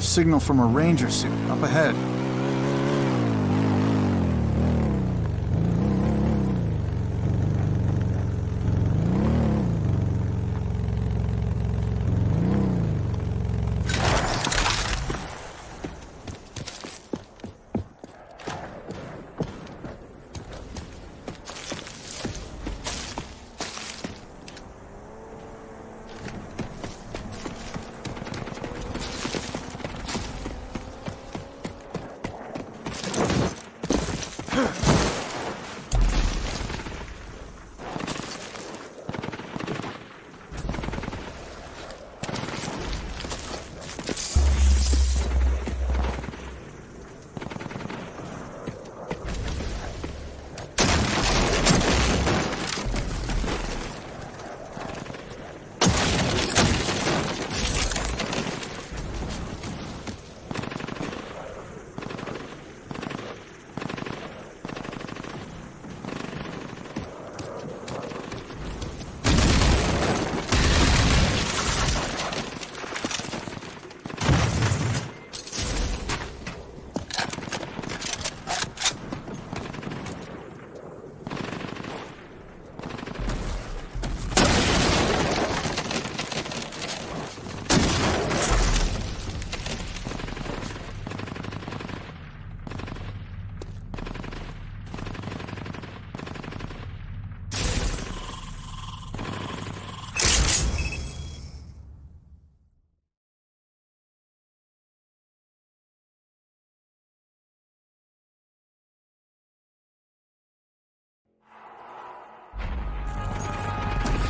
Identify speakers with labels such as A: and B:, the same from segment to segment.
A: signal from a ranger suit up ahead.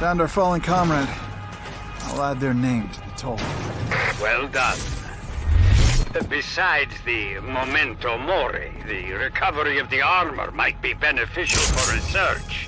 A: Found our fallen comrade. I'll add their name to the toll.
B: Well done. Besides the memento mori, the recovery of the armor might be beneficial for research.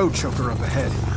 A: Road choker up ahead.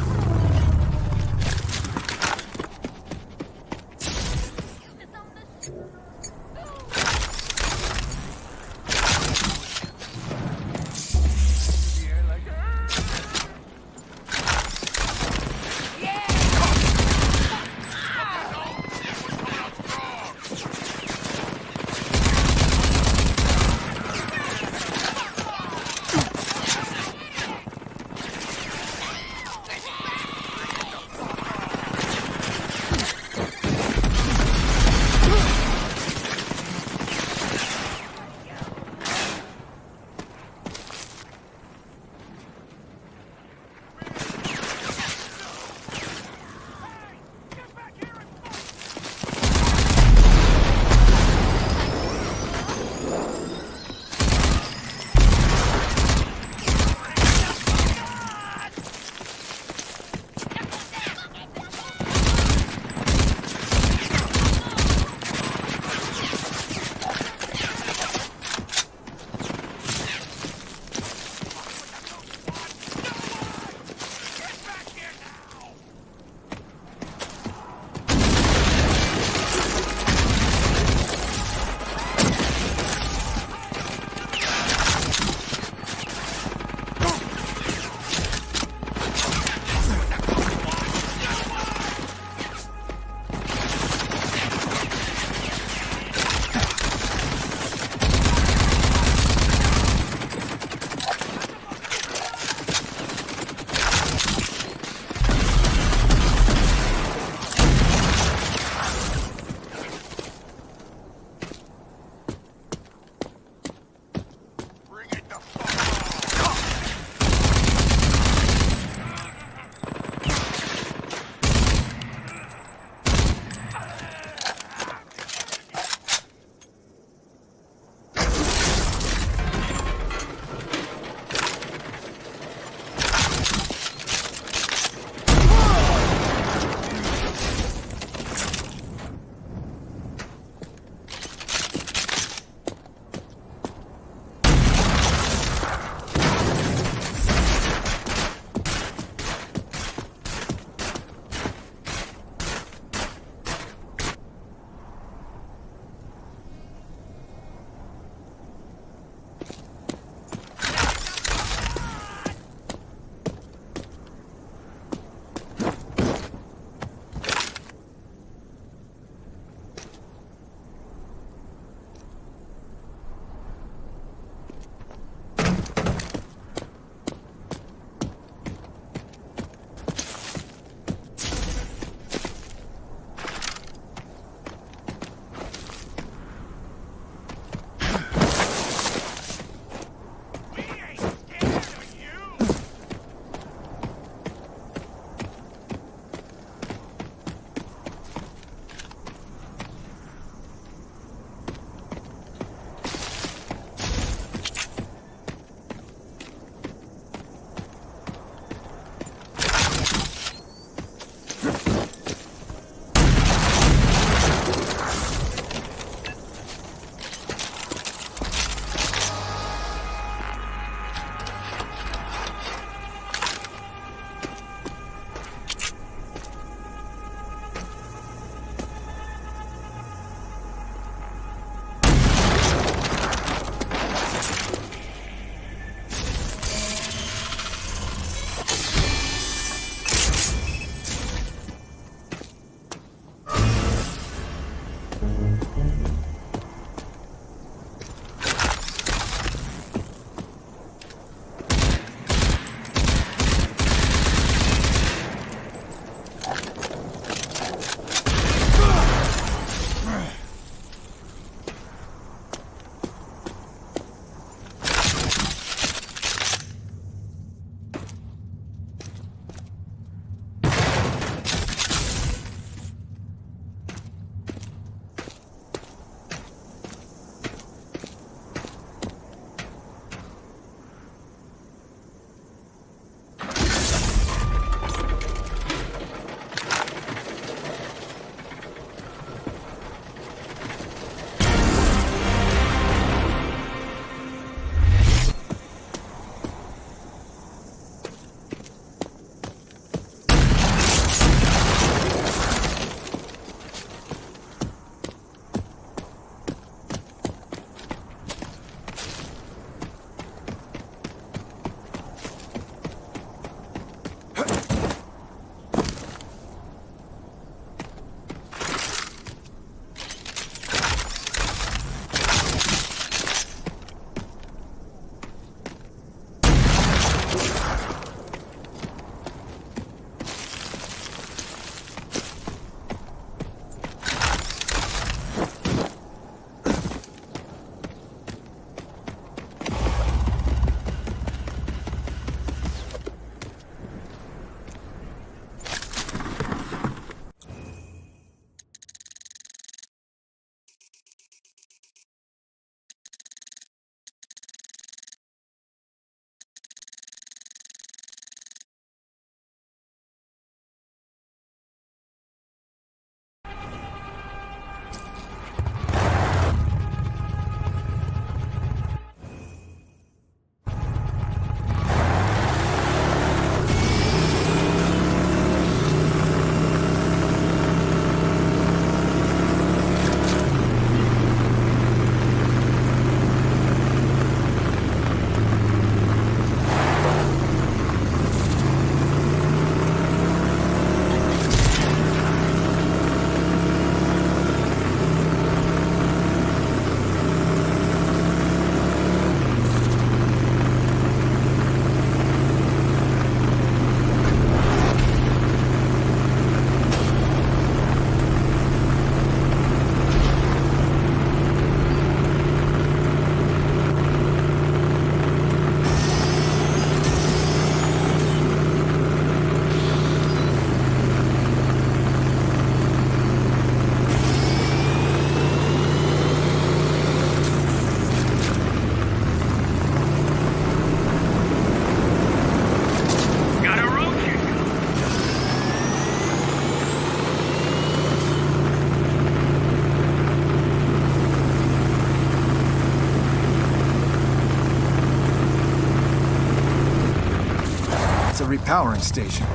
A: Repowering station.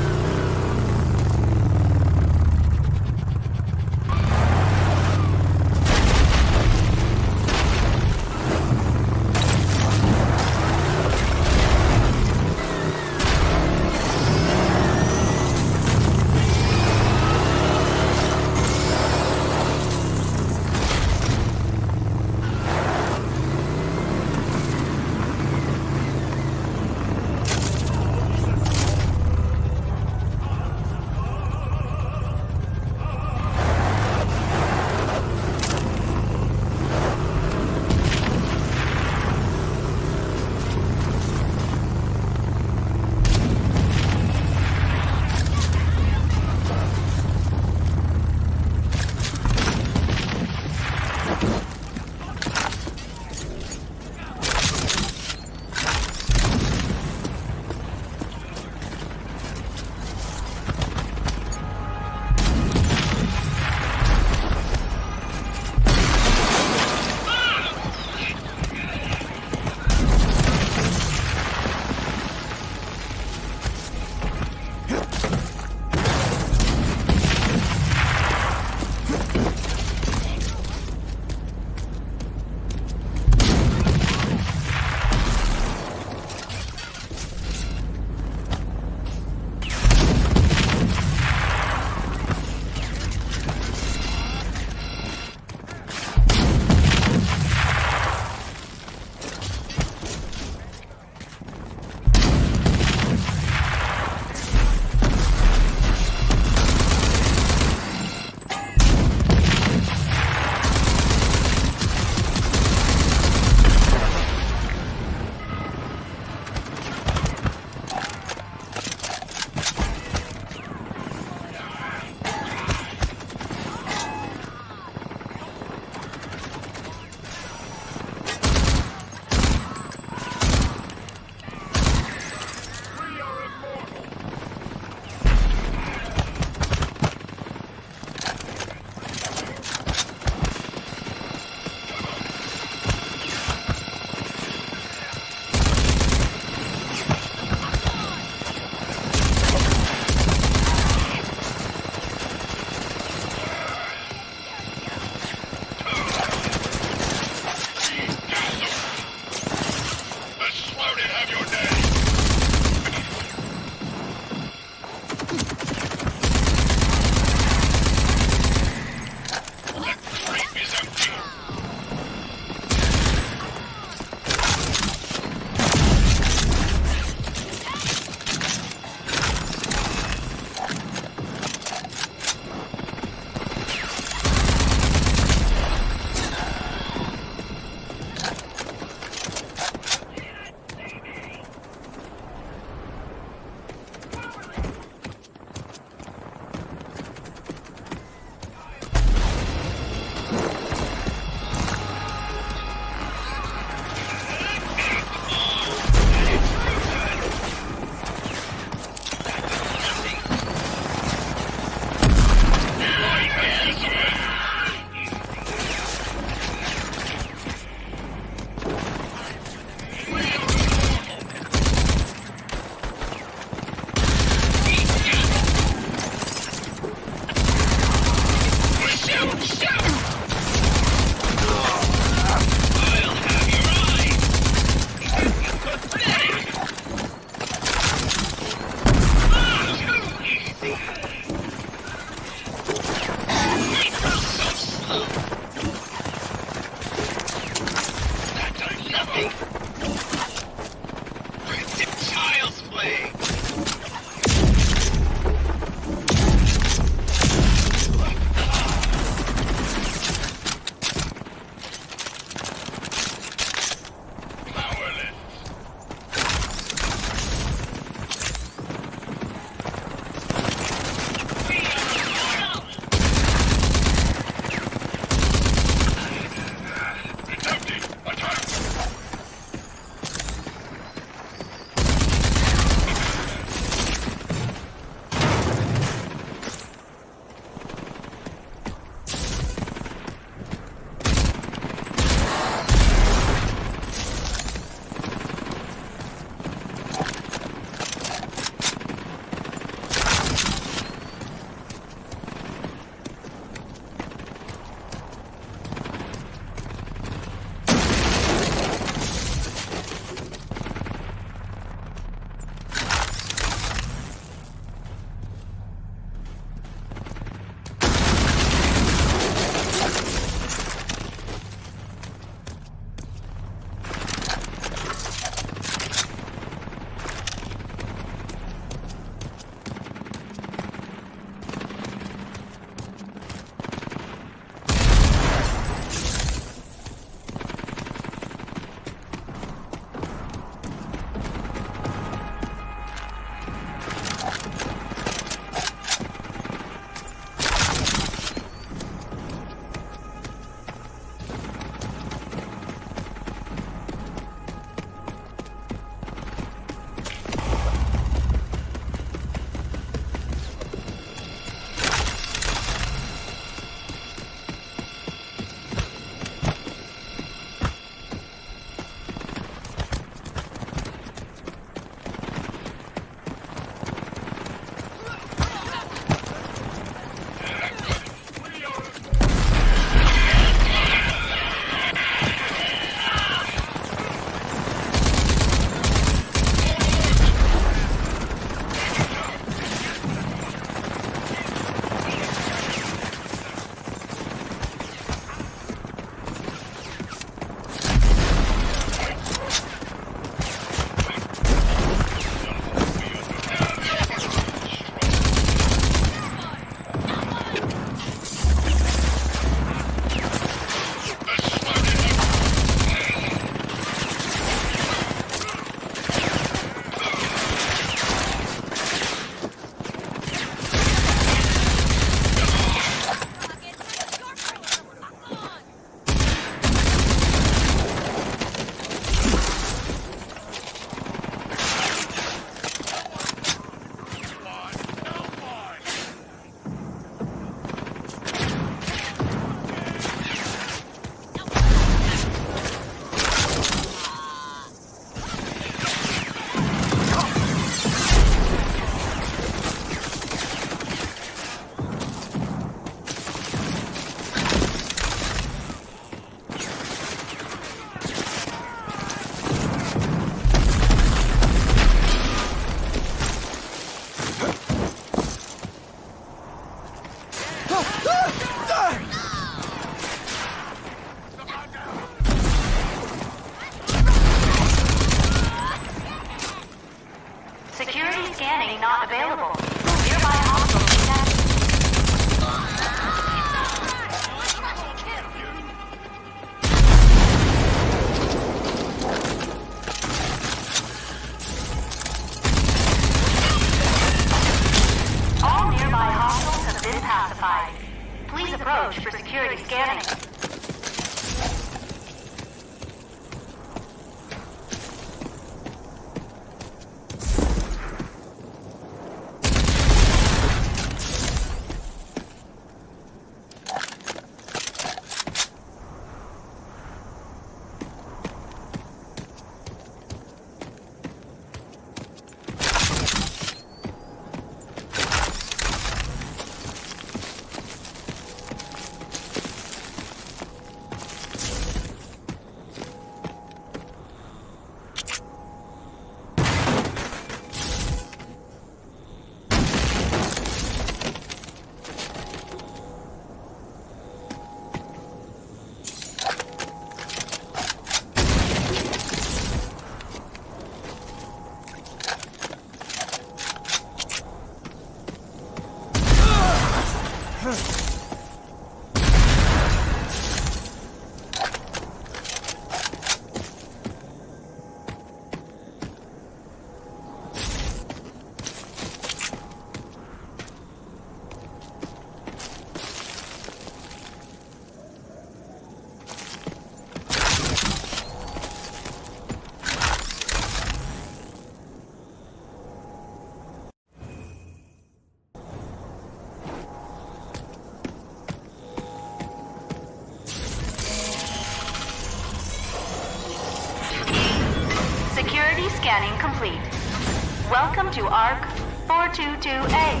C: Welcome to ARC 422A.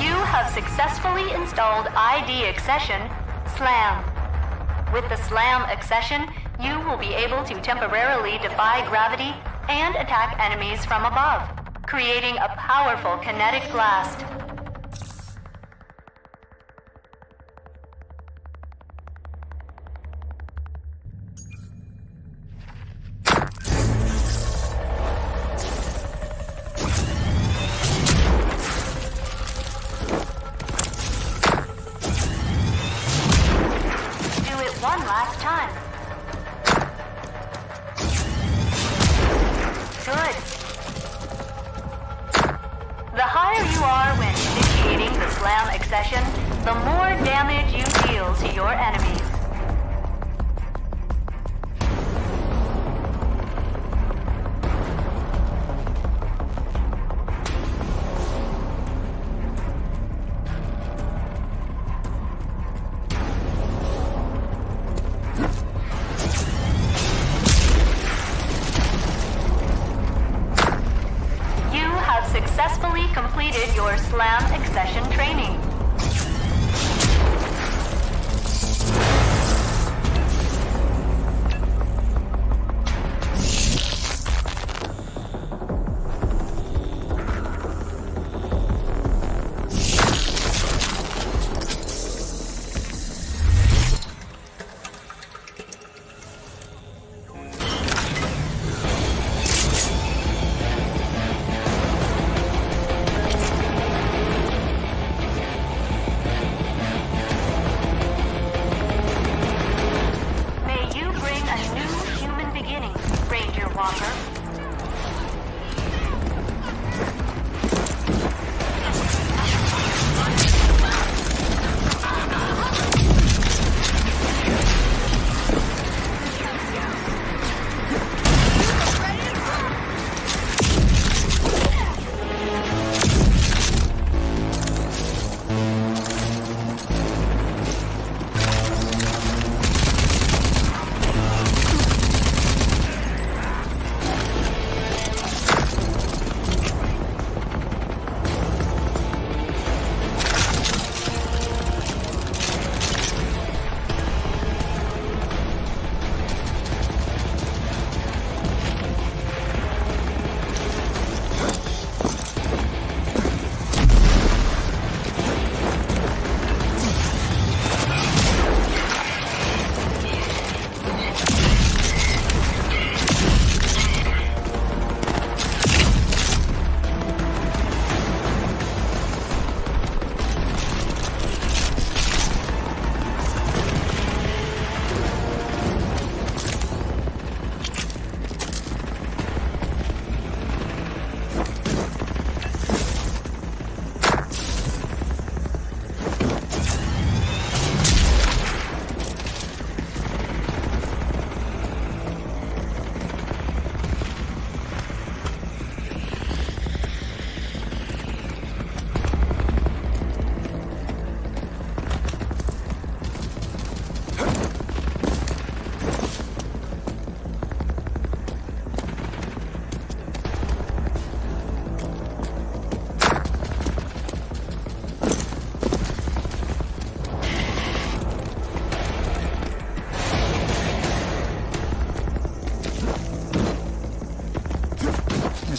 C: You have successfully installed ID accession SLAM. With the SLAM accession, you will be able to temporarily defy gravity and attack enemies from above, creating a powerful kinetic blast.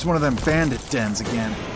A: It's one of them bandit dens again.